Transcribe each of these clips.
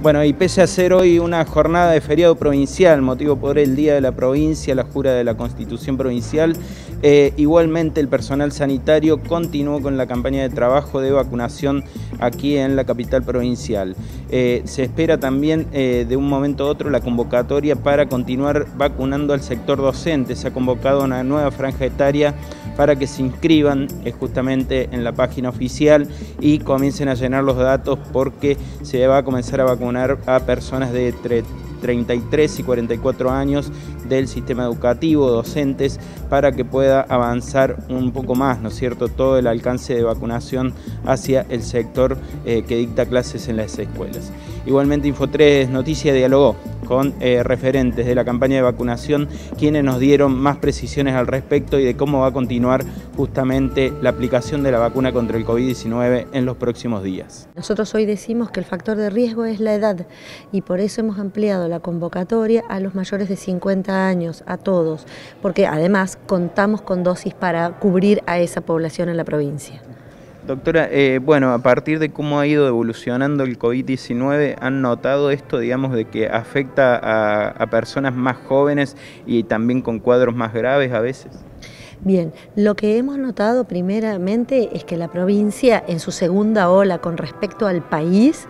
Bueno, y pese a ser hoy una jornada de feriado provincial, motivo por el Día de la Provincia, la jura de la Constitución Provincial, eh, igualmente el personal sanitario continuó con la campaña de trabajo de vacunación aquí en la capital provincial. Eh, se espera también eh, de un momento a otro la convocatoria para continuar vacunando al sector docente. Se ha convocado una nueva franja etaria para que se inscriban justamente en la página oficial y comiencen a llenar los datos porque se va a comenzar a vacunar a personas de 33 y 44 años del sistema educativo, docentes, para que avanzar un poco más, ¿no es cierto?, todo el alcance de vacunación hacia el sector eh, que dicta clases en las escuelas. Igualmente Info3 Noticias dialogó con eh, referentes de la campaña de vacunación, quienes nos dieron más precisiones al respecto y de cómo va a continuar justamente la aplicación de la vacuna contra el COVID-19 en los próximos días. Nosotros hoy decimos que el factor de riesgo es la edad y por eso hemos ampliado la convocatoria a los mayores de 50 años, a todos, porque además contamos con dosis para cubrir a esa población en la provincia. Doctora, eh, bueno, a partir de cómo ha ido evolucionando el COVID-19, ¿han notado esto, digamos, de que afecta a, a personas más jóvenes y también con cuadros más graves a veces? Bien, lo que hemos notado primeramente es que la provincia en su segunda ola con respecto al país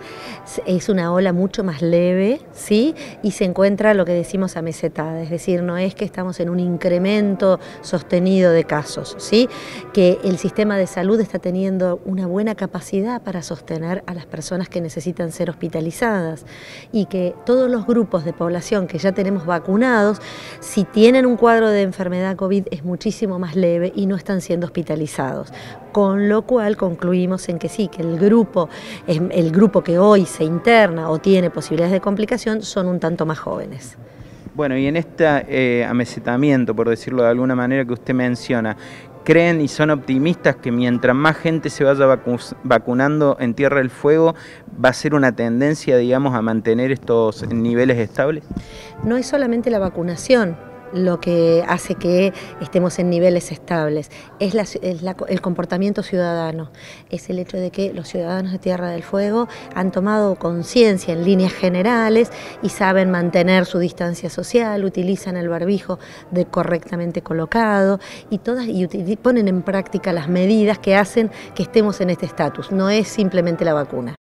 es una ola mucho más leve, ¿sí? Y se encuentra lo que decimos a mesetada, es decir, no es que estamos en un incremento sostenido de casos, ¿sí? Que el sistema de salud está teniendo una buena capacidad para sostener a las personas que necesitan ser hospitalizadas y que todos los grupos de población que ya tenemos vacunados, si tienen un cuadro de enfermedad COVID es muchísimo más leve y no están siendo hospitalizados. Con lo cual concluimos en que sí, que el grupo, el grupo que hoy se interna o tiene posibilidades de complicación son un tanto más jóvenes. Bueno, y en este eh, amesetamiento, por decirlo de alguna manera, que usted menciona, ¿creen y son optimistas que mientras más gente se vaya vacunando en Tierra del Fuego, va a ser una tendencia, digamos, a mantener estos niveles estables? No es solamente la vacunación, lo que hace que estemos en niveles estables, es, el comportamiento ciudadano, es el hecho de que los ciudadanos de Tierra del Fuego han tomado conciencia en líneas generales y saben mantener su distancia social, utilizan el barbijo de correctamente colocado y, todas, y ponen en práctica las medidas que hacen que estemos en este estatus, no es simplemente la vacuna.